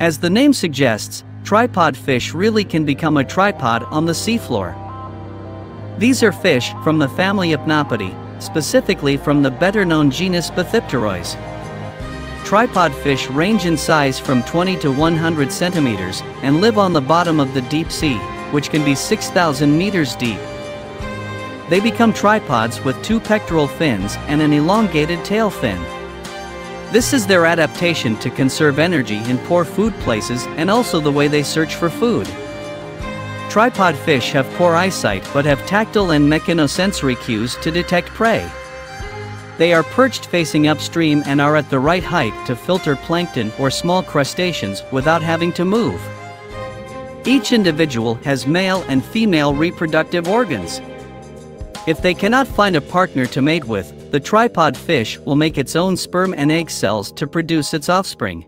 As the name suggests, tripod fish really can become a tripod on the seafloor. These are fish from the family Ipnopidae, specifically from the better-known genus Bathypterois. Tripod fish range in size from 20 to 100 centimeters and live on the bottom of the deep sea, which can be 6,000 meters deep. They become tripods with two pectoral fins and an elongated tail fin. This is their adaptation to conserve energy in poor food places and also the way they search for food. Tripod fish have poor eyesight but have tactile and mechanosensory cues to detect prey. They are perched facing upstream and are at the right height to filter plankton or small crustaceans without having to move. Each individual has male and female reproductive organs. If they cannot find a partner to mate with, the tripod fish will make its own sperm and egg cells to produce its offspring.